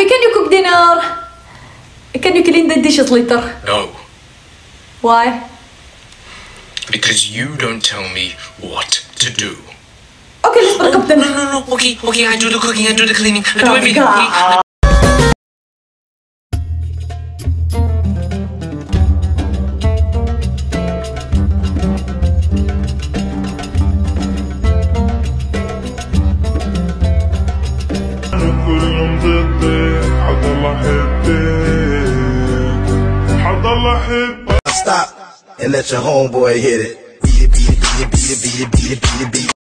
baby, can you cook dinner? Can you clean the dishes later? No, Why? because you don't tell me what to do. Okay, let's break up then. No, no, no. Okay, okay. I do the cooking. I do the cleaning. I do everything. Okay? حضل احبك Stop and let your homeboy hit it. Beat it, beat it, beat it, beat it, beat it, beat it, beat it, beat it.